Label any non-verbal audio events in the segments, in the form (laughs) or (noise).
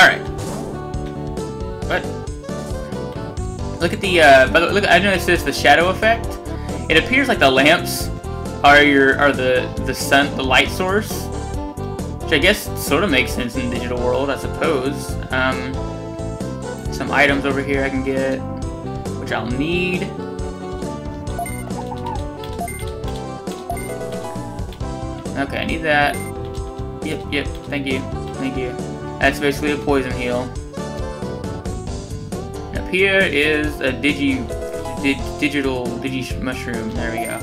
Alright. What? Look at the, uh, but look, I noticed this, the shadow effect. It appears like the lamps are your, are the, the sun, the light source. Which I guess sort of makes sense in the digital world, I suppose. Um, some items over here I can get, which I'll need. Okay, I need that. Yep, yep, thank you, thank you. That's basically a poison heal. Up here is a digi, di digital digi mushroom. There we go.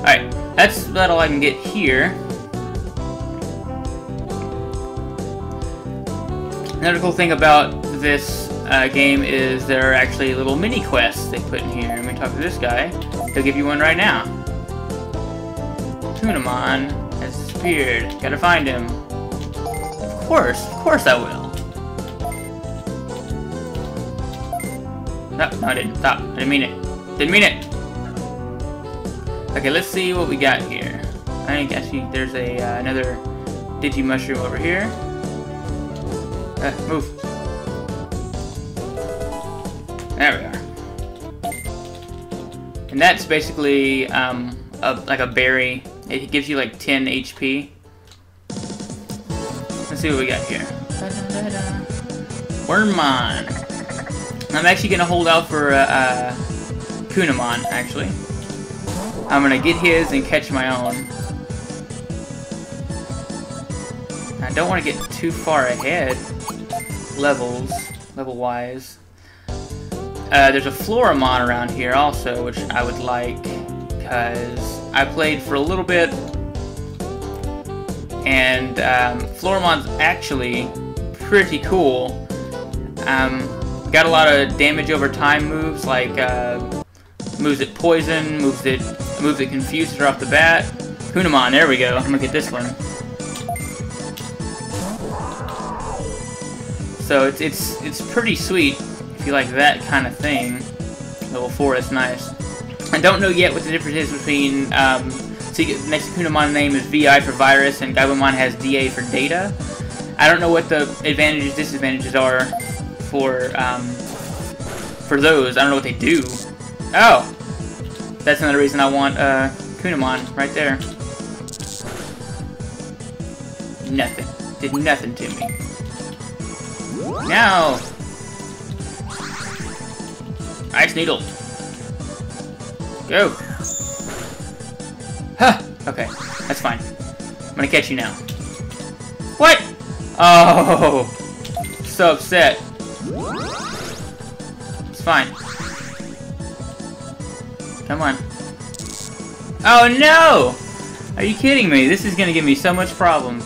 Alright, that's about all I can get here. Another cool thing about this uh, game is there are actually little mini quests they put in here. Let me talk to this guy. He'll give you one right now. Tunamon has disappeared. Gotta find him. Of course, of course I will. No, no I didn't. Stop. I didn't mean it. Didn't mean it. Okay, let's see what we got here. I think actually there's a uh, another Digi Mushroom over here. Uh, move. There we are. And that's basically um, a, like a berry. It gives you like 10 HP. Let's see what we got here. Wormmon. I'm actually gonna hold out for uh, uh, Kunemon, actually. I'm gonna get his and catch my own. I don't want to get too far ahead levels, level-wise. Uh, there's a Floramon around here also, which I would like, because I played for a little bit, and um, Floramon's actually pretty cool. Um, got a lot of damage over time moves, like uh, moves it poison, moves it moves it confused right off the bat. Kunemon, there we go. I'm gonna get this one. So it's it's it's pretty sweet if you like that kind of thing. Level four is nice. I don't know yet what the difference is between um, you next Kunemon name is VI for virus and Gabumon has DA for data. I don't know what the advantages disadvantages are for um, for those. I don't know what they do. Oh, that's another reason I want uh, Kunemon right there. Nothing. Did nothing to me. Now! Ice Needle. Go! Huh! Okay, that's fine. I'm gonna catch you now. What? Oh! So upset. It's fine. Come on. Oh no! Are you kidding me? This is gonna give me so much problem.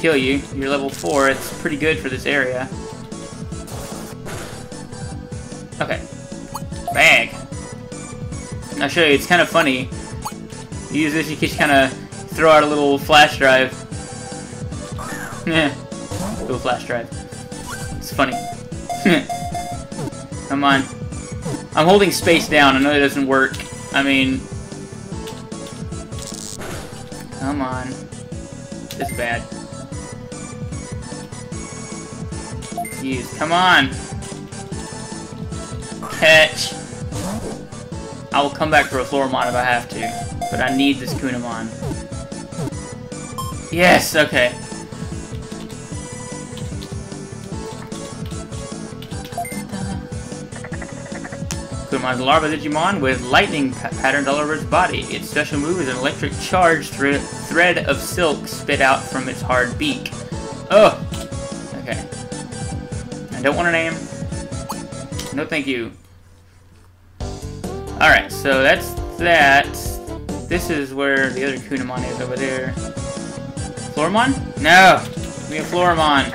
Kill you. You're level 4. It's pretty good for this area. Okay. Bag. I'll show you. It's kind of funny. You use this, you can kind of throw out a little flash drive. (laughs) Yeah. Little flash drive. It's funny. (laughs) Come on. I'm holding space down. I know it doesn't work. I mean... Come on. It's bad. Use. Come on. Catch. I will come back for a Floramon if I have to. But I need this Kunemon. Yes, okay. Kunemon's larva Digimon with lightning pa patterns all over its body. Its special move is an electric charge thre thread of silk spit out from its hard beak. Oh! I don't want a name. No thank you. Alright, so that's that. This is where the other Kunemon is over there. Floramon? No! We have Floramon.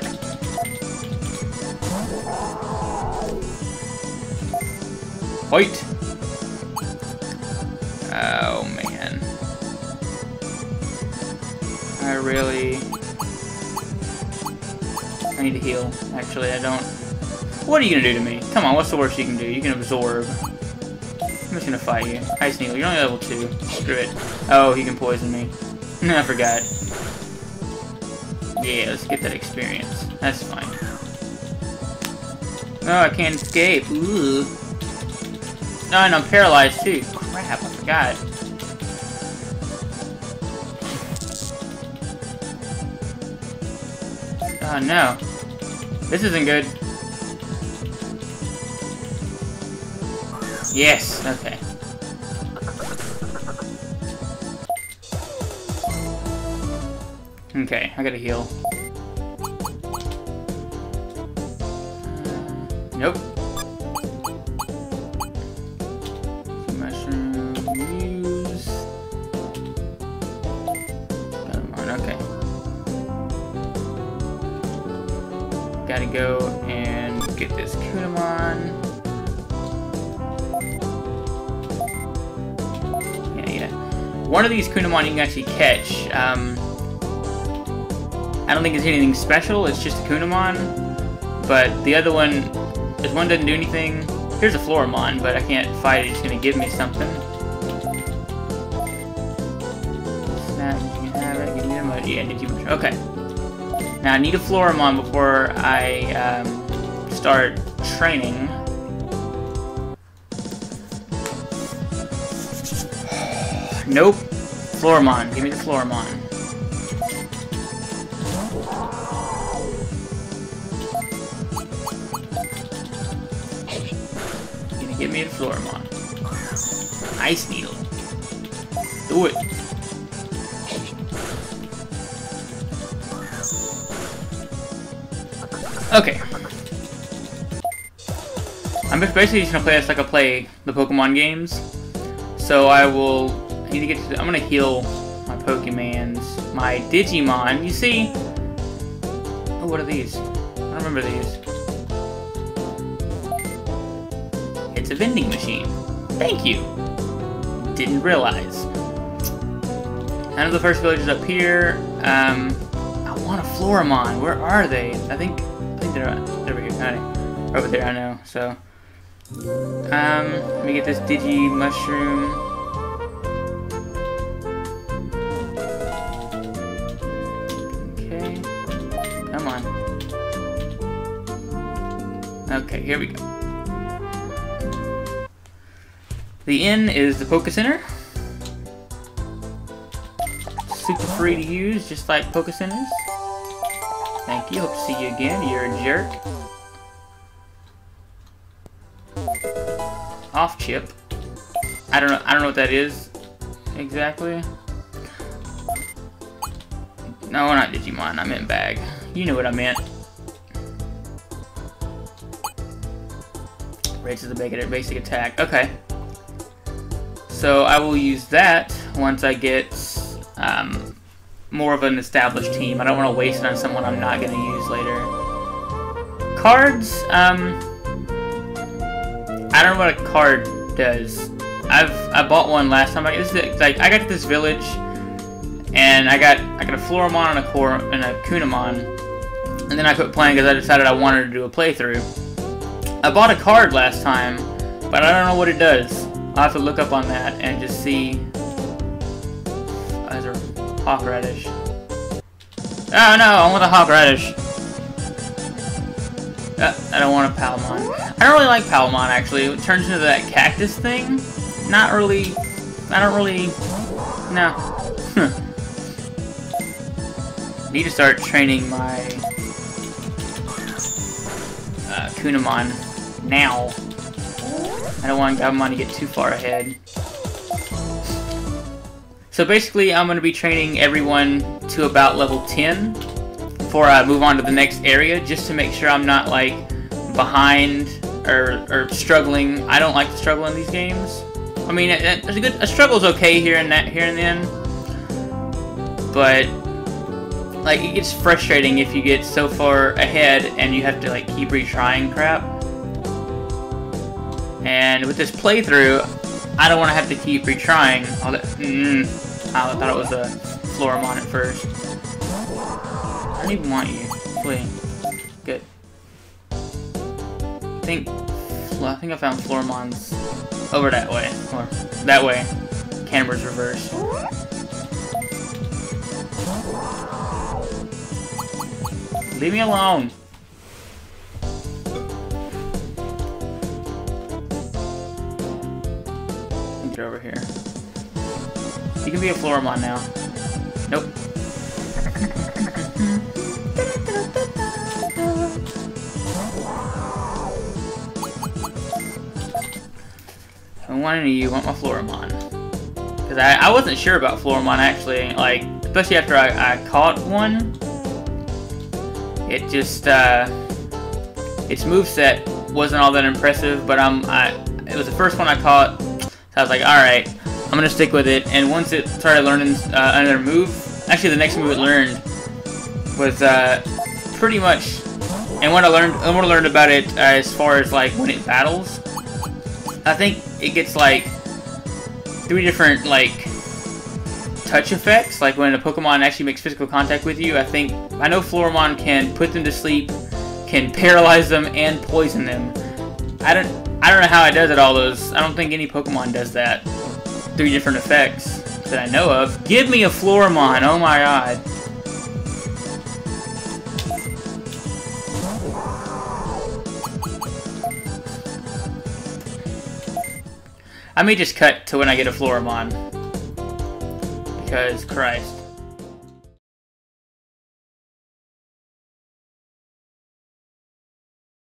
Fight! Oh, man. I really... I need to heal. Actually, I don't... What are you gonna do to me? Come on, what's the worst you can do? You can absorb. I'm just gonna fight you. Ice Needle, you're only level 2. Screw it. Oh, he can poison me. (laughs) I forgot. Yeah, let's get that experience. That's fine. No, I can't escape. Ooh. No, and I'm paralyzed too. Crap, I forgot. Oh no. This isn't good. Yes, okay. Okay, I gotta heal. Uh, nope. Mushroom use. Come on, okay. Gotta go and get this One of these Kunemon you can actually catch. Um, I don't think it's anything special, it's just a Kunemon. But the other one, this one doesn't do anything. Here's a Floramon, but I can't fight it, it's gonna give me something. Yeah. Okay. Now I need a Floramon before I um, start training. Nope. Floramon. Give me the Floramon. Give me a Floramon. Ice Needle. Do it. Okay. I'm basically just gonna play this like I play the Pokemon games. So I will need to get to the, I'm gonna heal my Pokemons. My Digimon. You see? Oh, what are these? I don't remember these. It's a vending machine. Thank you. Didn't realize. None of the first villagers up here. Um, I want a Floramon. Where are they? I think I think they're, they're over here. Right. Over there, I know. So, um, let me get this Digi Mushroom. Okay, here we go. The inn is the Poke Center. Super free to use, just like Poke Centers. Thank you. Hope to see you again. You're a jerk. Off chip. I don't know. I don't know what that is exactly. No, not Digimon. I meant bag. You know what I meant. Raises the basic, basic attack. Okay. So I will use that once I get um, more of an established team. I don't want to waste it on someone I'm not going to use later. Cards, um, I don't know what a card does. I've I bought one last time. Like this is like I got this village, and I got I got a Floramon and a Cor and a Kunemon, and then I quit playing because I decided I wanted to do a playthrough. I bought a card last time, but I don't know what it does. I'll have to look up on that and just see. Oh, there's a hawk radish. Oh no, I want the hawk radish. Uh, I don't want a Palmon. I don't really like Palmon actually. It turns into that cactus thing. Not really. I don't really. No. (laughs) Need to start training my Kunemon now. I don't want Gabumon to get too far ahead. So basically, I'm going to be training everyone to about level 10 before I move on to the next area, just to make sure I'm not, like, behind or, or struggling. I don't like to struggle in these games. I mean, it, a good a struggle's okay here and that here and then, but like it gets frustrating if you get so far ahead and you have to like keep retrying crap. And with this playthrough, I don't want to have to keep retrying. All that. Mm, I thought it was a Floramon at first. I don't even want you. Flee. Good. I think... Well, I think I found Floramon's over that way. Or that way. Camera's reversed. Leave me alone. Get over here. You can be a Floramon now. Nope. I want any you want my Floramon. Because I, I wasn't sure about Floramon actually, like, especially after I, I caught one. It just, uh, its moveset wasn't all that impressive, but I'm, I, it was the first one I caught, so I was like, alright, I'm gonna stick with it, and once it started learning uh, another move, actually the next move it learned was, uh, pretty much, and what I learned, and what I learned about it uh, as far as, like, when it battles, I think it gets like three different like touch effects. Like when a Pokemon actually makes physical contact with you, I think I know Floramon can put them to sleep, can paralyze them, and poison them. I don't I don't know how it does it all those. I don't think any Pokemon does that. Three different effects that I know of. Give me a Floramon! Oh my god. I may just cut to when I get a Floramon. Because, Christ.